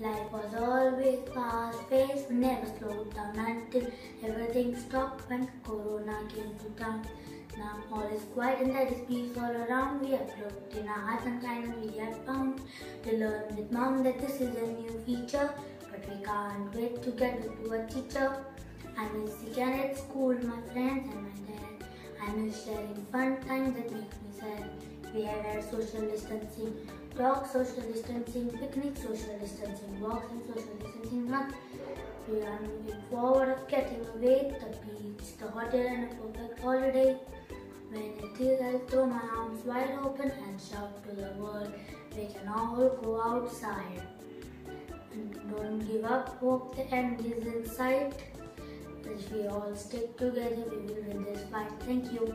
Life was always fast paced, never slowed down until everything stopped when Corona came to town. Now all is quiet and there is peace all around. We have looked in our hearts and kindly we have found to learn with mom that this is a new feature. But we can't wait to get to a teacher. I miss again at school, my friends and my dad. I miss sharing fun times that make me sad. We have had social distancing, talks, social distancing, picnic, social distancing, walks and social distancing month. We are moving forward of getting away, the beach, the hotel and a perfect holiday. When it is, I'll throw my arms wide open and shout to the world, we can all go outside. And don't give up, hope the end is in sight. If we all stick together, we will win this fight. Thank you.